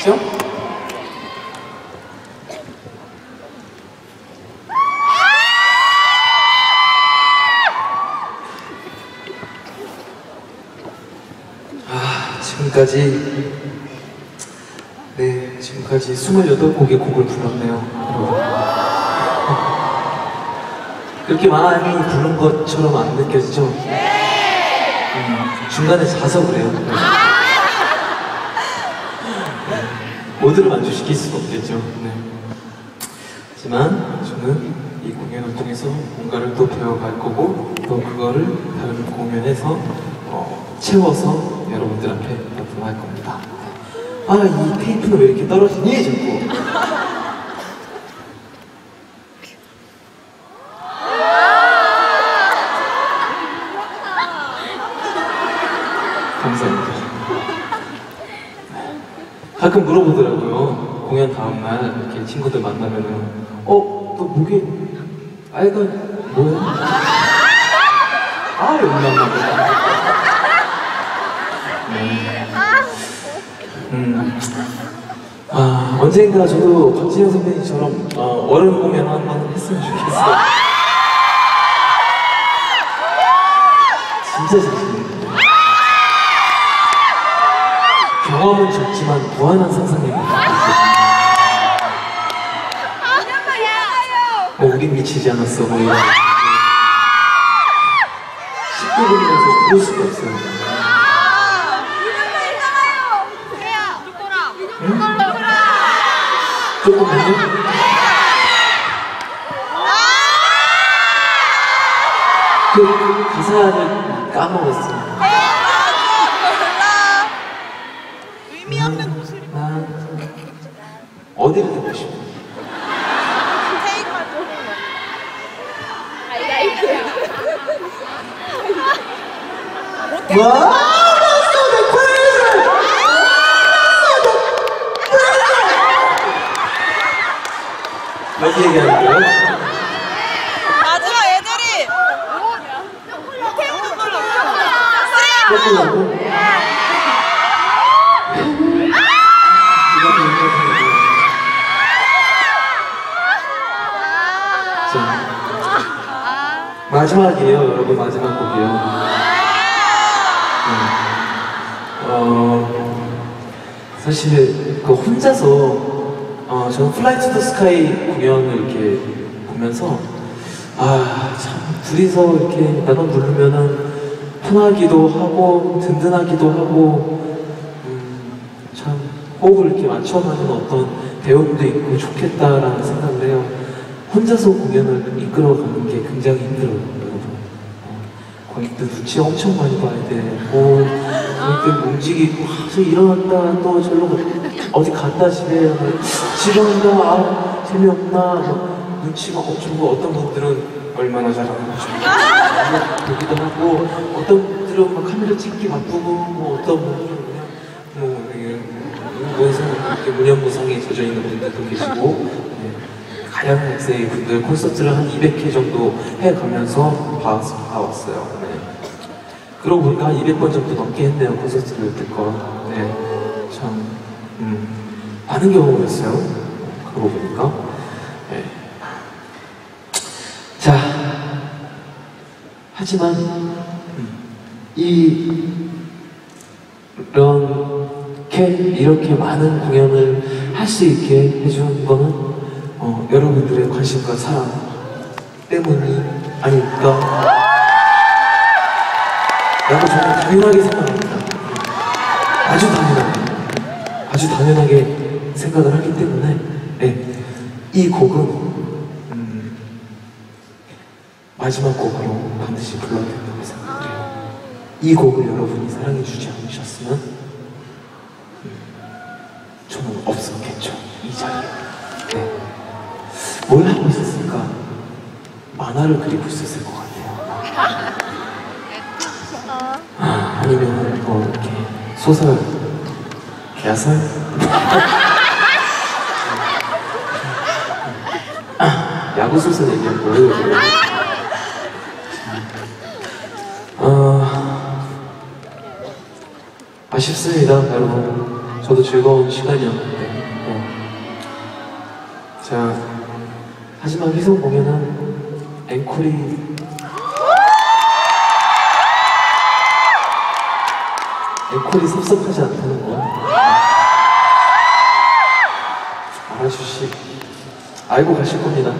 그죠? 아, 지금까지 네, 지금까지 28곡의 곡을 불렀네요. 여러분. 그렇게 많이 부른 것처럼 안 느껴지죠? 음, 중간에 자서 그래요. 네. 모두를 만족시킬 수는 없겠죠. 네. 하지만 저는 이 공연을 통해서 뭔가를 또 배워갈 거고 또 그거를 다른 공연에서 어, 채워서 여러분들 앞에 납품할 겁니다. 아, 이 테이프는 왜 이렇게 떨어지니? 자꾸. 감사합니다. 가끔 물어보더라고요. 공연 다음날 이렇게 친구들 만나면은, 어, 너 목에 빨간 뭐야? 아, 욕났나 보다. 네. 음. 아, 언젠가 저도 박진영 선배님처럼 어, 얼음 공연 한번 했으면 좋겠어요. 진짜 자신 경험은 적지만 무한한 상상력이 어, 우린 미치지 않았어. 뭐 이런. 19분이라서 부를 수가 없어요. 조금만요? 그 가사를 까먹었어. 의미 없는 옷을 입고 난 어디를 듣고 싶어? 와! 여기 얘기하는 거예요? 마지막 애들이. 테이크 걸로 거꾸로 이렇 마지막이에요, 여러분 마지막 곡이에요. 네. 어, 사실 그 혼자서 어, 저는 플라이 투더 스카이 공연을 이렇게 보면서 아 참 둘이서 이렇게 나눠 부르면은 편하기도 하고 든든하기도 하고 음, 참 호흡을 이렇게 맞춰가는 어떤 배움도 있고 좋겠다라는 생각을 해요. 혼자서 공연을 이끌어가는 게 굉장히 힘들어요. 어, 관객들 눈치 엄청 많이 봐야 되고, 관객들 움직이고, 아, 저 일어났다, 또 절로 가- 어디 갔다 집에, 집에 간다, 아, 재미없나, 뭐, 눈치가 엄청 어떤 분들은 얼마나 잘하는 거죠. 보기도 하고, 어떤 분들은 막 카메라 찍기 바쁘고, 뭐 어떤 분들은 그냥, 뭐, 되게, 무슨, 이렇게 무념무상에 젖어 있는 분들도 계시고, 네. 가량 학생의 분들 콘서트를 한 200회 정도 해가면서 봐, 봐왔어요. 네. 그러고 보니까 한 200번 정도 넘게 했네요, 콘서트를 듣고. 네. 참, 음, 많은 경험이었어요. 그러고 보니까. 네. 자, 하지만, 음, 이, 이렇게, 이렇게 많은 공연을 할 수 있게 해주는 거는 어, 여러분들의 관심과 사랑 때문이 아닐까 라고 저는 당연하게 생각합니다. 아주 당연하게 아주 당연하게 생각을 하기 때문에 네, 이 곡은 음, 마지막 곡으로 반드시 불러야 된다고 생각해요. 이 곡을 여러분이 사랑해 주지 않으셨으면 음, 저는 없었겠죠 이 자리에. 네. 뭘 하고 있었을까? 만화를 그리고 있었을 것 같아요. 아, 아니면 뭐 이렇게 소설, 야설? 아, 야구 소설 얘기한 거예요. 어, 아쉽습니다, 여러분. 저도 즐거운 시간이었는데 네. 자 하지만 휘성 공연은 앵콜이 앵콜이 섭섭하지 않다는 거 알아주시 알고 가실 겁니다.